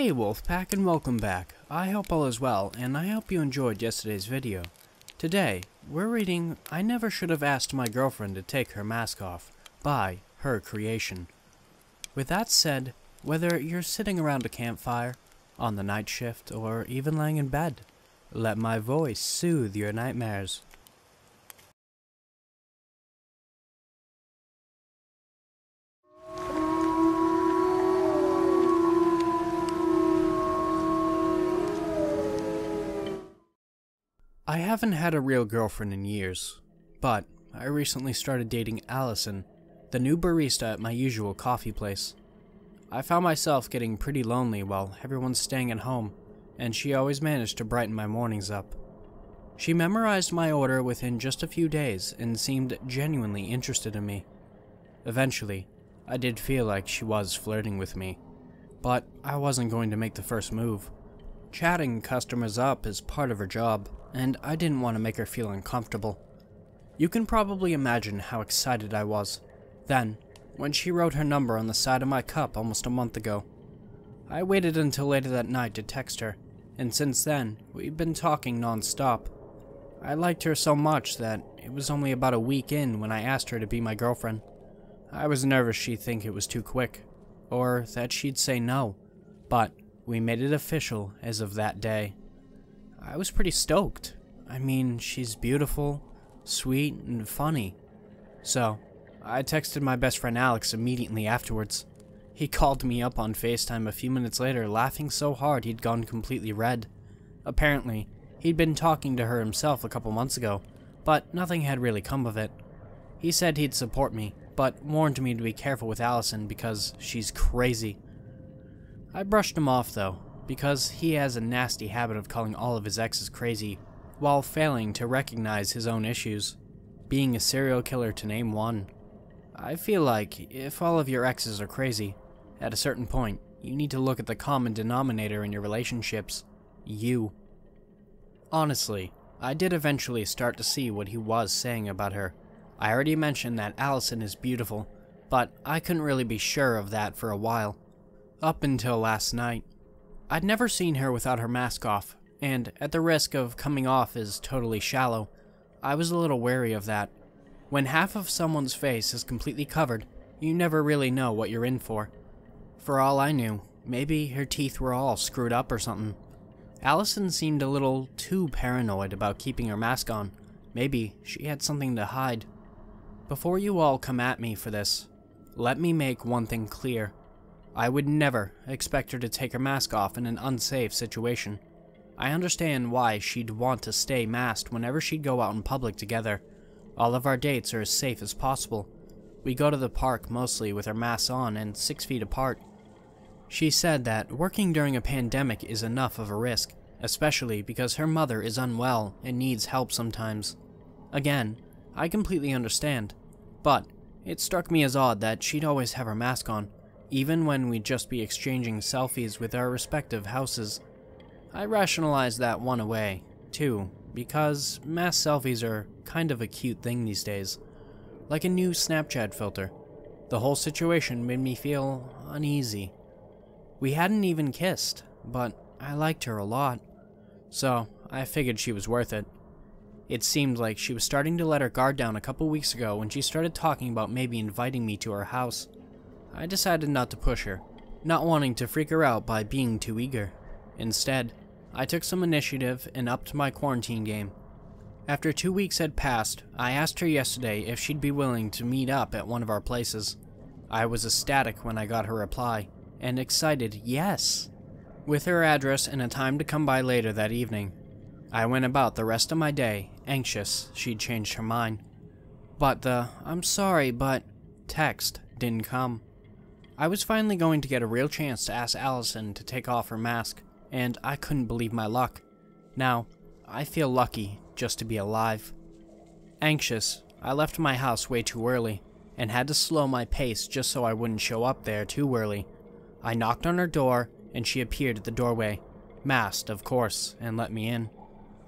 Hey Wolfpack and welcome back. I hope all is well and I hope you enjoyed yesterday's video. Today, we're reading I Never Should Have Asked My Girlfriend to Take Her Mask Off by Her Creation. With that said, whether you're sitting around a campfire, on the night shift, or even lying in bed, let my voice soothe your nightmares. I haven't had a real girlfriend in years, but I recently started dating Allison, the new barista at my usual coffee place. I found myself getting pretty lonely while everyone's staying at home, and she always managed to brighten my mornings up. She memorized my order within just a few days and seemed genuinely interested in me. Eventually, I did feel like she was flirting with me, but I wasn't going to make the first move. Chatting customers up is part of her job, and I didn't want to make her feel uncomfortable. You can probably imagine how excited I was. Then, when she wrote her number on the side of my cup almost a month ago. I waited until later that night to text her, and since then, we've been talking non-stop. I liked her so much that it was only about a week in when I asked her to be my girlfriend. I was nervous she'd think it was too quick, or that she'd say no, but we made it official as of that day. I was pretty stoked. I mean, she's beautiful, sweet, and funny. So, I texted my best friend Alex immediately afterwards. He called me up on FaceTime a few minutes later, laughing so hard he'd gone completely red. Apparently, he'd been talking to her himself a couple months ago, but nothing had really come of it. He said he'd support me, but warned me to be careful with Allison because she's crazy. I brushed him off though, because he has a nasty habit of calling all of his exes crazy, while failing to recognize his own issues, being a serial killer to name one. I feel like if all of your exes are crazy, at a certain point, you need to look at the common denominator in your relationships you. Honestly, I did eventually start to see what he was saying about her. I already mentioned that Allison is beautiful, but I couldn't really be sure of that for a while. Up until last night. I'd never seen her without her mask off, and at the risk of coming off as totally shallow, I was a little wary of that. When half of someone's face is completely covered, you never really know what you're in for. For all I knew, maybe her teeth were all screwed up or something. Allison seemed a little too paranoid about keeping her mask on. Maybe she had something to hide. Before you all come at me for this, let me make one thing clear. I would never expect her to take her mask off in an unsafe situation. I understand why she'd want to stay masked whenever she'd go out in public together, all of our dates are as safe as possible. We go to the park mostly with our masks on and six feet apart. She said that working during a pandemic is enough of a risk, especially because her mother is unwell and needs help sometimes. Again, I completely understand, but it struck me as odd that she'd always have her mask on, even when we'd just be exchanging selfies with our respective houses. I rationalized that one away, too, because mass selfies are kind of a cute thing these days. Like a new Snapchat filter. The whole situation made me feel uneasy. We hadn't even kissed, but I liked her a lot. So, I figured she was worth it. It seemed like she was starting to let her guard down a couple weeks ago when she started talking about maybe inviting me to her house. I decided not to push her, not wanting to freak her out by being too eager. Instead, I took some initiative and upped my quarantine game. After two weeks had passed, I asked her yesterday if she'd be willing to meet up at one of our places. I was ecstatic when I got her reply, and excited yes. With her address and a time to come by later that evening, I went about the rest of my day, anxious she'd changed her mind. But the I'm sorry, but text didn't come. I was finally going to get a real chance to ask Allison to take off her mask, and I couldn't believe my luck. Now, I feel lucky just to be alive. Anxious, I left my house way too early, and had to slow my pace just so I wouldn't show up there too early. I knocked on her door, and she appeared at the doorway, masked, of course, and let me in.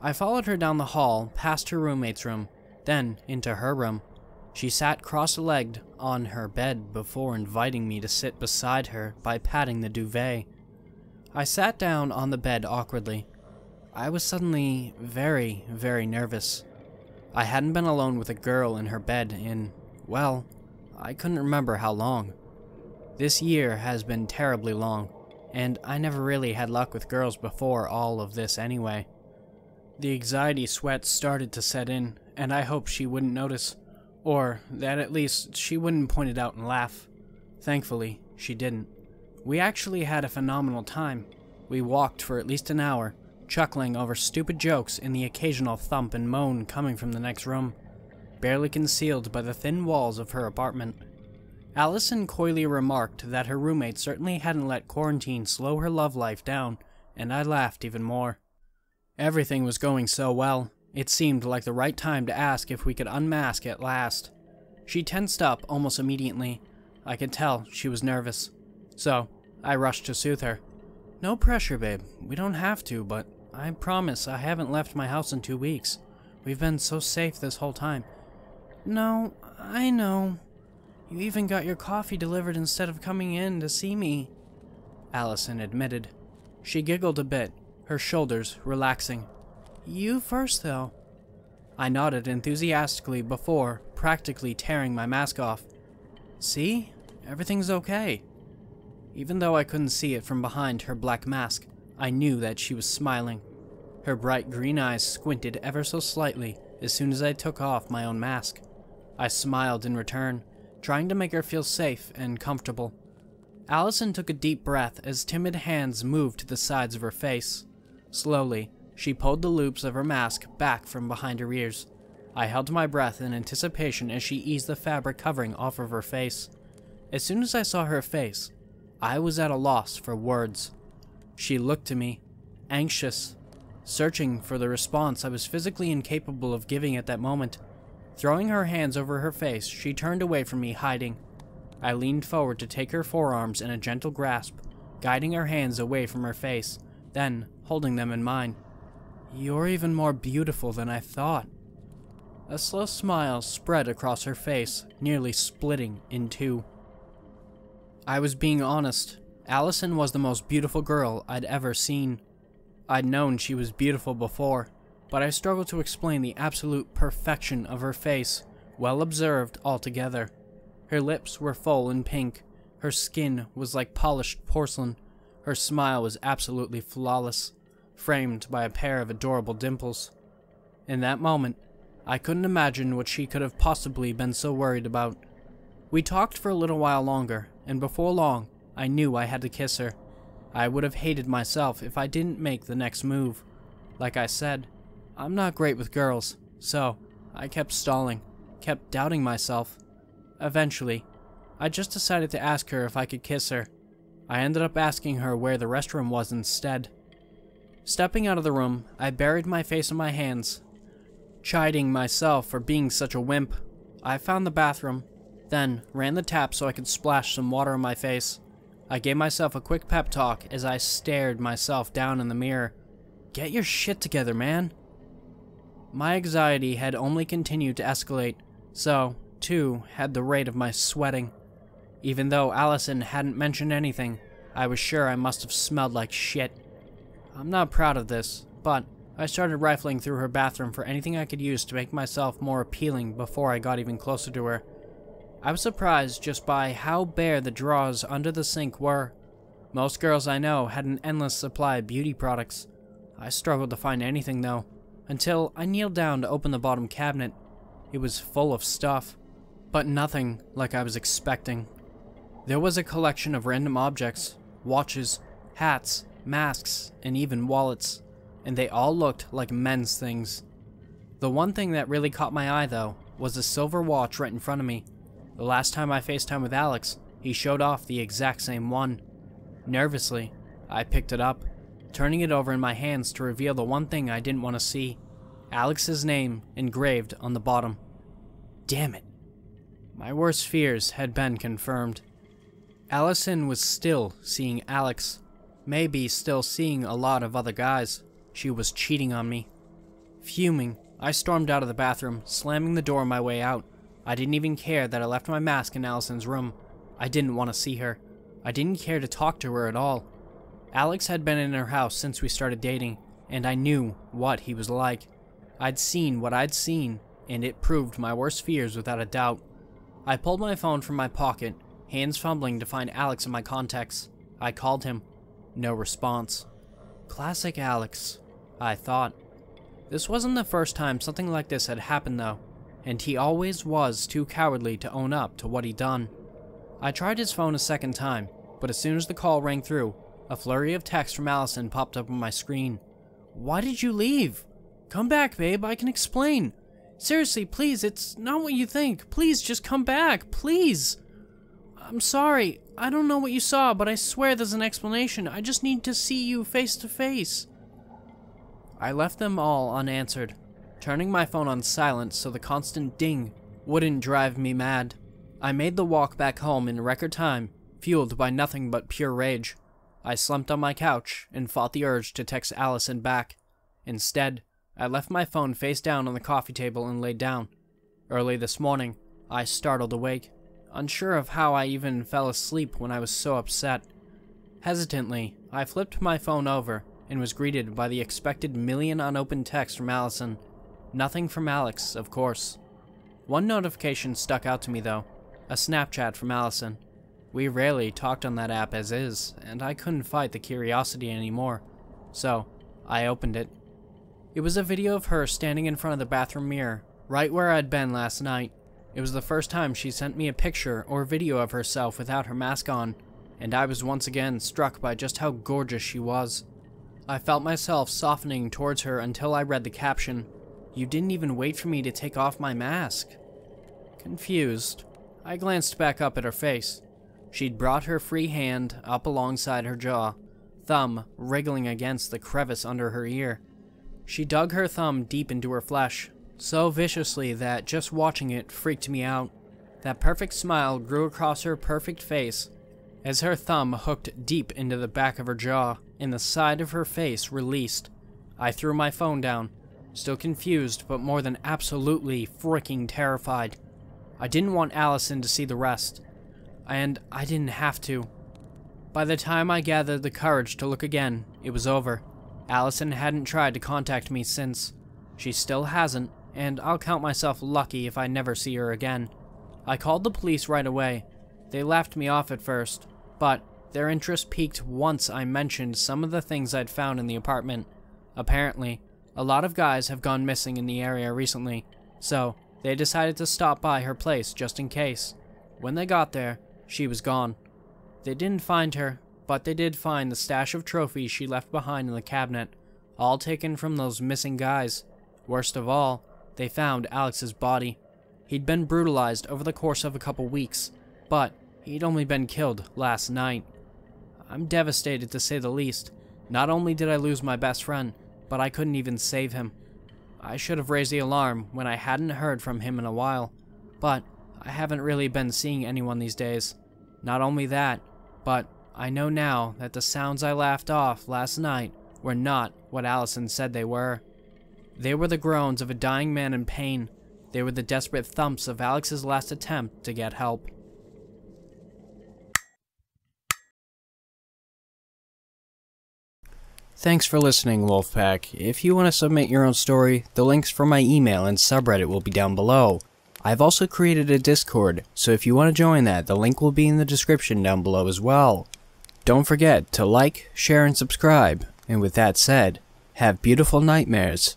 I followed her down the hall, past her roommate's room, then into her room. She sat cross-legged on her bed before inviting me to sit beside her by patting the duvet. I sat down on the bed awkwardly. I was suddenly very, very nervous. I hadn't been alone with a girl in her bed in, well, I couldn't remember how long. This year has been terribly long, and I never really had luck with girls before all of this anyway. The anxiety sweat started to set in, and I hoped she wouldn't notice, or that at least she wouldn't point it out and laugh. Thankfully, she didn't. We actually had a phenomenal time. We walked for at least an hour, chuckling over stupid jokes and the occasional thump and moan coming from the next room, barely concealed by the thin walls of her apartment. Allison coyly remarked that her roommate certainly hadn't let quarantine slow her love life down, and I laughed even more. Everything was going so well, it seemed like the right time to ask if we could unmask at last. She tensed up almost immediately. I could tell she was nervous. So, I rushed to soothe her. No pressure, babe. We don't have to, but I promise I haven't left my house in two weeks. We've been so safe this whole time. No, I know. You even got your coffee delivered instead of coming in to see me, Allison admitted. She giggled a bit, her shoulders relaxing. You first, though. I nodded enthusiastically before practically tearing my mask off. See? Everything's okay. Even though I couldn't see it from behind her black mask, I knew that she was smiling. Her bright green eyes squinted ever so slightly as soon as I took off my own mask. I smiled in return, trying to make her feel safe and comfortable. Allison took a deep breath as timid hands moved to the sides of her face. Slowly, she pulled the loops of her mask back from behind her ears. I held my breath in anticipation as she eased the fabric covering off of her face. As soon as I saw her face, I was at a loss for words. She looked to me, anxious, searching for the response I was physically incapable of giving at that moment. Throwing her hands over her face, she turned away from me, hiding. I leaned forward to take her forearms in a gentle grasp, guiding her hands away from her face, then holding them in mine. You're even more beautiful than I thought. A slow smile spread across her face, nearly splitting in two. I was being honest. Allison was the most beautiful girl I'd ever seen. I'd known she was beautiful before, but I struggled to explain the absolute perfection of her face, well observed altogether. Her lips were full and pink, her skin was like polished porcelain, her smile was absolutely flawless, framed by a pair of adorable dimples. In that moment, I couldn't imagine what she could have possibly been so worried about. We talked for a little while longer, and before long, I knew I had to kiss her. I would have hated myself if I didn't make the next move. Like I said, I'm not great with girls, so I kept stalling, kept doubting myself. Eventually, I just decided to ask her if I could kiss her. I ended up asking her where the restroom was instead. Stepping out of the room, I buried my face in my hands, chiding myself for being such a wimp. I found the bathroom, then ran the tap so I could splash some water on my face. I gave myself a quick pep talk as I stared myself down in the mirror. Get your shit together, man. My anxiety had only continued to escalate, so, too, had the rate of my sweating. Even though Allison hadn't mentioned anything, I was sure I must have smelled like shit. I'm not proud of this, but I started rifling through her bathroom for anything I could use to make myself more appealing before I got even closer to her. I was surprised just by how bare the drawers under the sink were. Most girls I know had an endless supply of beauty products. I struggled to find anything though, until I kneeled down to open the bottom cabinet. It was full of stuff, but nothing like I was expecting. There was a collection of random objects, watches, hats, masks, and even wallets, and they all looked like men's things. The one thing that really caught my eye though was a silver watch right in front of me. The last time I FaceTime with Alex, he showed off the exact same one. Nervously, I picked it up, turning it over in my hands to reveal the one thing I didn't want to see Alex's name engraved on the bottom. Damn it. My worst fears had been confirmed. Allison was still seeing Alex, maybe still seeing a lot of other guys. She was cheating on me. Fuming, I stormed out of the bathroom, slamming the door my way out. I didn't even care that I left my mask in Allison's room. I didn't want to see her. I didn't care to talk to her at all. Alex had been in her house since we started dating, and I knew what he was like. I'd seen what I'd seen, and it proved my worst fears without a doubt. I pulled my phone from my pocket, hands fumbling to find Alex in my contacts. I called him. No response. Classic Alex, I thought. This wasn't the first time something like this had happened, though, and he always was too cowardly to own up to what he'd done. I tried his phone a second time, but as soon as the call rang through, a flurry of text from Allison popped up on my screen. Why did you leave? Come back, babe, I can explain. Seriously, please, it's not what you think. Please, just come back, please. I'm sorry, I don't know what you saw, but I swear there's an explanation. I just need to see you face to face. I left them all unanswered, turning my phone on silent so the constant ding wouldn't drive me mad. I made the walk back home in record time, fueled by nothing but pure rage. I slumped on my couch and fought the urge to text Allison back. Instead, I left my phone face down on the coffee table and laid down. Early this morning, I startled awake, unsure of how I even fell asleep when I was so upset. Hesitantly, I flipped my phone over and was greeted by the expected million unopened texts from Allison. Nothing from Alex, of course. One notification stuck out to me though a Snapchat from Allison. We rarely talked on that app as is, and I couldn't fight the curiosity anymore. So, I opened it. It was a video of her standing in front of the bathroom mirror, right where I'd been last night. It was the first time she sent me a picture or video of herself without her mask on, and I was once again struck by just how gorgeous she was. I felt myself softening towards her until I read the caption, You didn't even wait for me to take off my mask. Confused, I glanced back up at her face. She'd brought her free hand up alongside her jaw, thumb wriggling against the crevice under her ear. She dug her thumb deep into her flesh, so viciously that just watching it freaked me out. That perfect smile grew across her perfect face as her thumb hooked deep into the back of her jaw and the side of her face released. I threw my phone down, still confused but more than absolutely freaking terrified. I didn't want Allison to see the rest, and I didn't have to. By the time I gathered the courage to look again, it was over. Allison hadn't tried to contact me since. She still hasn't, and I'll count myself lucky if I never see her again. I called the police right away. They laughed me off at first, but their interest peaked once I mentioned some of the things I'd found in the apartment. Apparently, a lot of guys have gone missing in the area recently, so they decided to stop by her place just in case. When they got there, she was gone. They didn't find her, but they did find the stash of trophies she left behind in the cabinet, all taken from those missing guys. Worst of all, they found Alex's body. He'd been brutalized over the course of a couple weeks, but He'd only been killed last night. I'm devastated to say the least. Not only did I lose my best friend, but I couldn't even save him. I should have raised the alarm when I hadn't heard from him in a while, but I haven't really been seeing anyone these days. Not only that, but I know now that the sounds I laughed off last night were not what Allison said they were. They were the groans of a dying man in pain. They were the desperate thumps of Alex's last attempt to get help. Thanks for listening, Wolfpack. If you want to submit your own story, the links for my email and subreddit will be down below. I've also created a Discord, so if you want to join that, the link will be in the description down below as well. Don't forget to like, share, and subscribe. And with that said, have beautiful nightmares,